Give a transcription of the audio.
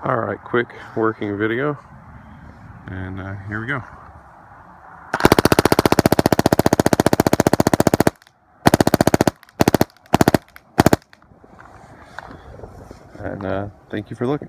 All right, quick working video. And uh, here we go. And uh, thank you for looking.